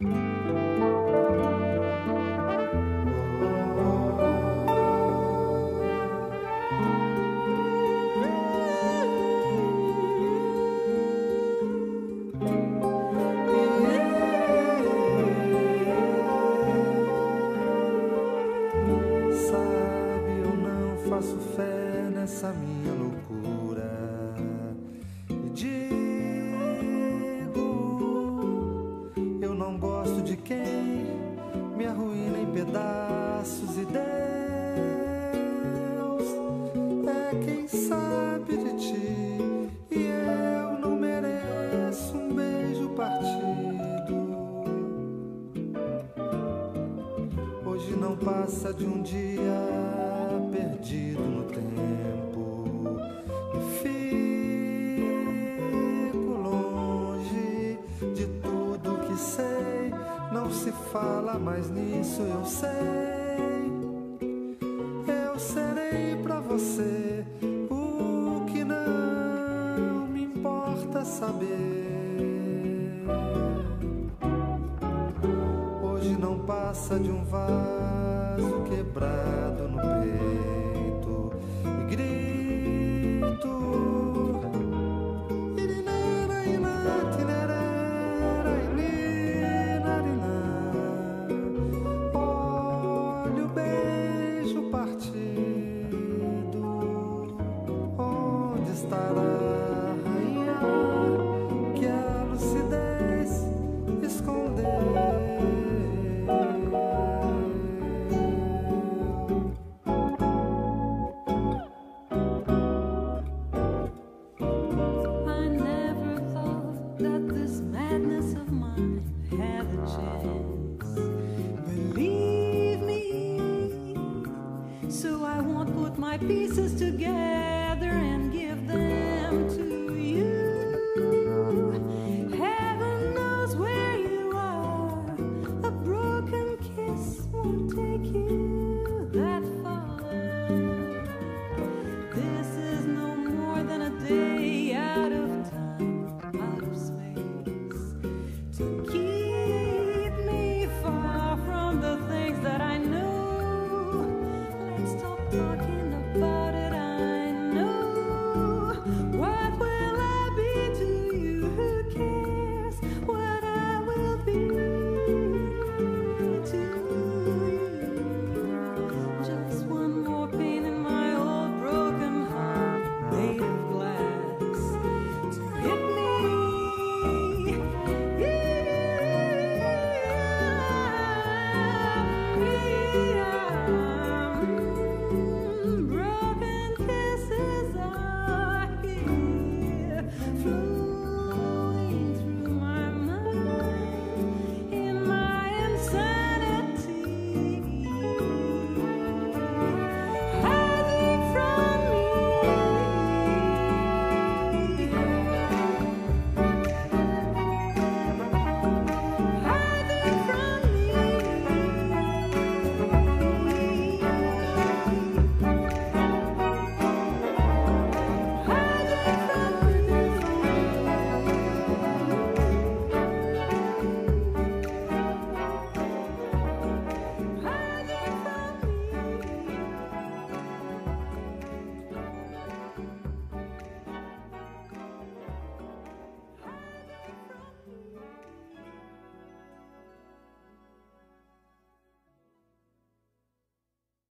Sabe, eu não faço fé nessa minha luz. quem me arruina em pedaços e Deus é quem sabe de ti e eu não mereço um beijo partido. Hoje não passa de um dia perdido no tempo. fala, mas nisso eu sei. Eu serei para você o que não me importa saber. Hoje não passa de um vaso quebrado. together.